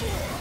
Ugh.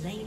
Slain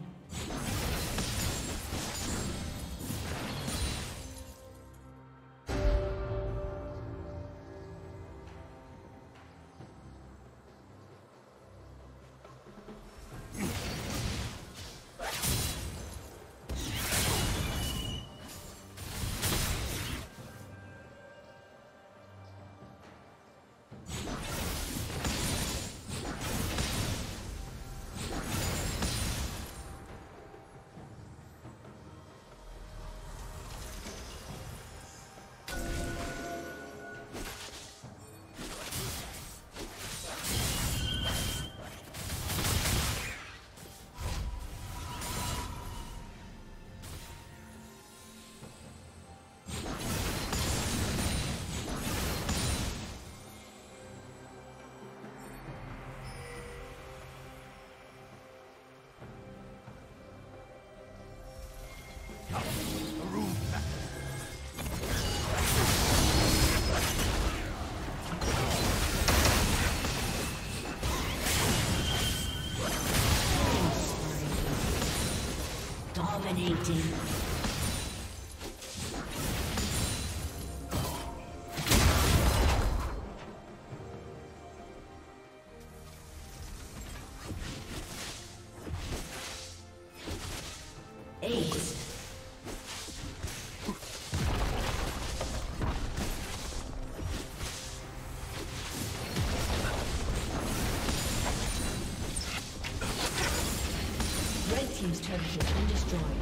Dominating. team's turret has been destroyed.